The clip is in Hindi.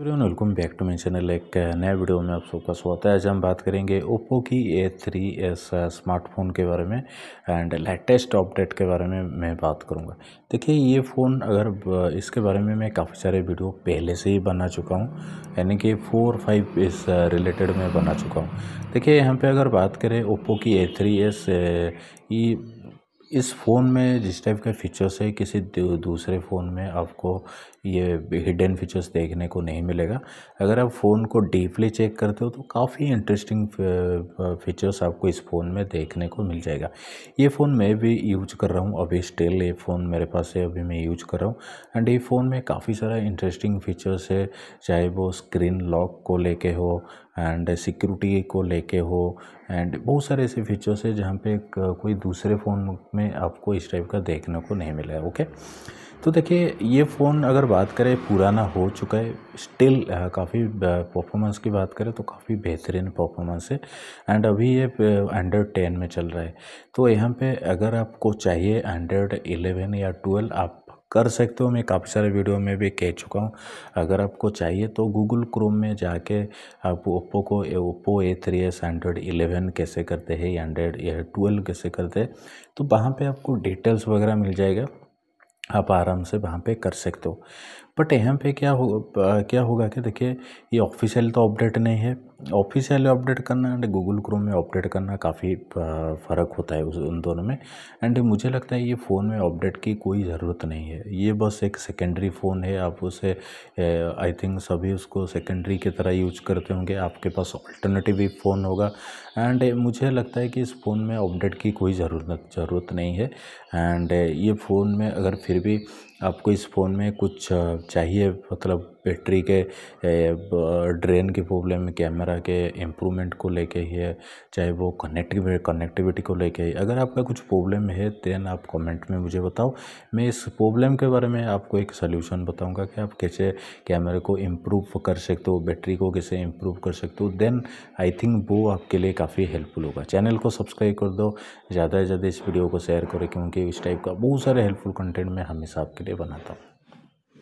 Welcome back to my channel एक नए वीडियो में आप सबका स्वागत है। आज हम बात करेंगे ओप्पो की ए थ्री एस स्मार्टफ़ोन के बारे में एंड लेटेस्ट अपडेट के बारे में मैं बात करूँगा। देखिए, ये फ़ोन अगर इसके बारे में मैं काफ़ी सारे वीडियो पहले से ही बना चुका हूँ, यानी कि फोर फाइव इस रिलेटेड में बना चुका हूँ। देखिए, यहाँ पर अगर बात करें ओप्पो की ए थ्री एस ये इस फ़ोन में जिस टाइप के फीचर्स है, किसी दूसरे फ़ोन में आपको ये हिडन फीचर्स देखने को नहीं मिलेगा। अगर आप फ़ोन को डीपली चेक करते हो तो काफ़ी इंटरेस्टिंग फीचर्स आपको इस फ़ोन में देखने को मिल जाएगा। ये फ़ोन मैं भी यूज़ कर रहा हूँ, अभी स्टिल ये फ़ोन मेरे पास है, अभी मैं यूज़ कर रहा हूँ। एंड ये फ़ोन में काफ़ी सारा इंटरेस्टिंग फीचर्स है, चाहे वो स्क्रीन लॉक को लेके हो एंड सिक्योरिटी को लेके हो एंड बहुत सारे ऐसे फीचर्स है जहाँ पे कोई दूसरे फ़ोन में आपको इस टाइप का देखने को नहीं मिला है ओके तो देखिए, ये फ़ोन अगर बात करें, पुराना हो चुका है स्टिल काफ़ी परफॉर्मेंस की बात करें तो काफ़ी बेहतरीन परफॉर्मेंस है एंड अभी ये एंड्रॉयड टेन में चल रहा है। तो यहाँ पे अगर आपको चाहिए एंड्रॉयड इलेवन या ट्वेल्व आप कर सकते हो। मैं काफ़ी सारे वीडियो में भी कह चुका हूँ। अगर आपको चाहिए तो गूगल क्रोम में जाके आप ओप्पो को, Oppo A three S, Android eleven कैसे करते हैं या एंड्रॉयड या ट्वेल्व कैसे करते हैं तो वहाँ पे आपको डिटेल्स वगैरह मिल जाएगा। आप आराम से वहाँ पे कर सकते हो। बट यहाँ पे क्या हो क्या होगा कि देखिए, ये ऑफिशियल तो अपडेट नहीं है। ऑफिशियल अपडेट करना एंड गूगल क्रोम में अपडेट करना काफ़ी फ़र्क होता है उस, उन दोनों में। एंड मुझे लगता है ये फ़ोन में अपडेट की कोई ज़रूरत नहीं है। ये बस एक सेकेंडरी फ़ोन है, आप उसे आई थिंक सभी उसको सेकेंडरी की तरह यूज़ करते होंगे। आपके पास ऑल्टरनेटिव भी फ़ोन होगा। एंड मुझे लगता है कि इस फ़ोन में अपडेट की कोई ज़रूरत ज़रूरत नहीं है। एंड ये फ़ोन में अगर फिर भी आपको इस फ़ोन में कुछ चाहिए मतलब बैटरी के ड्रेन की प्रॉब्लम, कैमरा के इम्प्रूवमेंट को लेके ही है, चाहे वो कनेक्टिव कनेक्टिविटी को लेके ही। अगर आपका कुछ प्रॉब्लम है देन आप कमेंट में मुझे बताओ। मैं इस प्रॉब्लम के बारे में आपको एक सोल्यूशन बताऊँगा कि आप कैसे कैमरे को इम्प्रूव कर सकते हो, बैटरी को कैसे इम्प्रूव कर सकते हो। देन आई थिंक वो आपके लिए काफ़ी हेल्पफुल होगा। चैनल को सब्सक्राइब कर दो, ज़्यादा से ज़्यादा इस वीडियो को शेयर करो, क्योंकि इस टाइप का बहुत सारे हेल्पफुल कंटेंट मैं हमेशा आपके लिए बनाता हूँ।